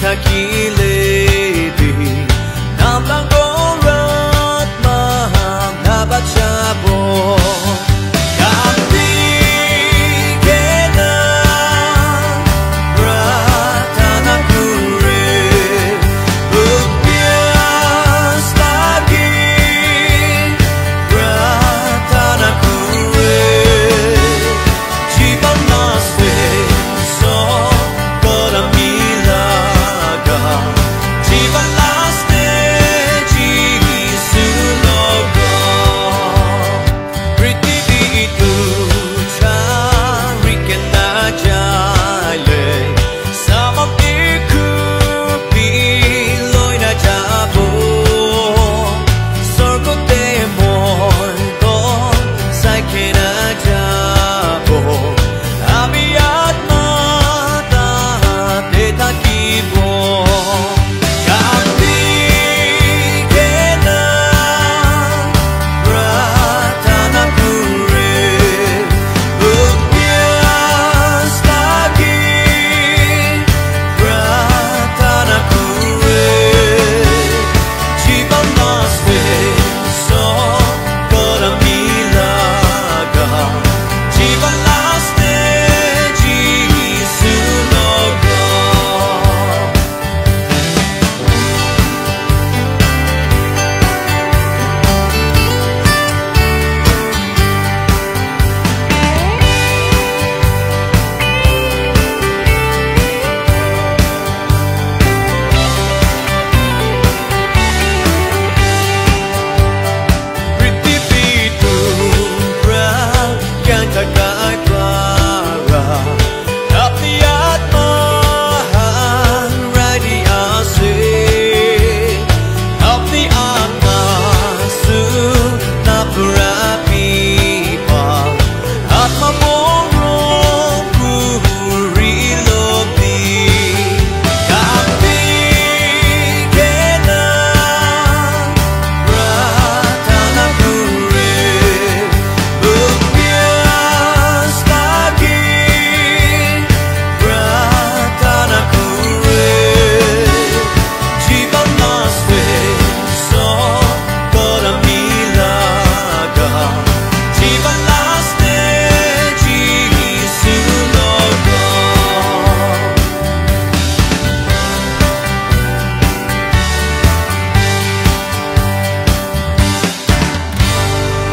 takile